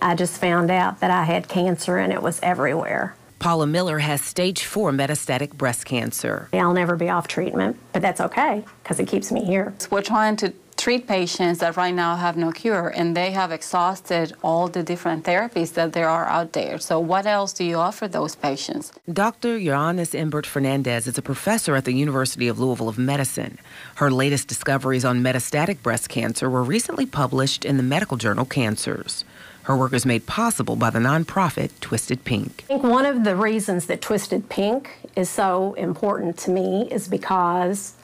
I just found out that I had cancer and it was everywhere. Paula Miller has stage four metastatic breast cancer. I'll never be off treatment, but that's okay because it keeps me here. We're trying to treat patients that right now have no cure and they have exhausted all the different therapies that there are out there. So, what else do you offer those patients? Dr. Yoannis Imbert Fernandez is a professor at the University of Louisville of Medicine. Her latest discoveries on metastatic breast cancer were recently published in the medical journal Cancers. Her work is made possible by the nonprofit Twisted Pink. I think one of the reasons that Twisted Pink is so important to me is because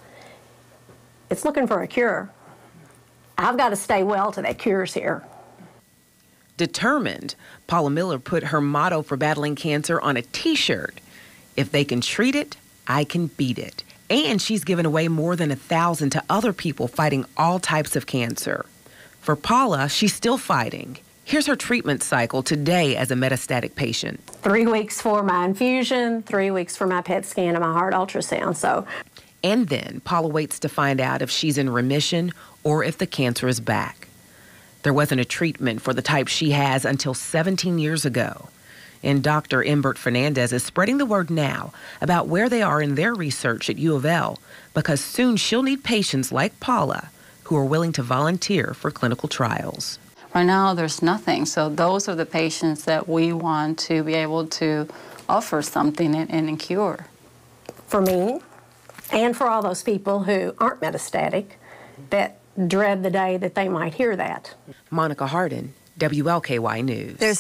it's looking for a cure. I've got to stay well till that cure's here. Determined, Paula Miller put her motto for battling cancer on a t shirt If they can treat it, I can beat it. And she's given away more than a thousand to other people fighting all types of cancer. For Paula, she's still fighting. Here's her treatment cycle today as a metastatic patient. Three weeks for my infusion, three weeks for my PET scan and my heart ultrasound. So, and then Paula waits to find out if she's in remission or if the cancer is back. There wasn't a treatment for the type she has until 17 years ago. And Dr. Imbert Fernandez is spreading the word now about where they are in their research at U of L because soon she'll need patients like Paula who are willing to volunteer for clinical trials. Right now, there's nothing. So those are the patients that we want to be able to offer something and, and cure. For me, and for all those people who aren't metastatic that dread the day that they might hear that. Monica Hardin, WLKY News. There's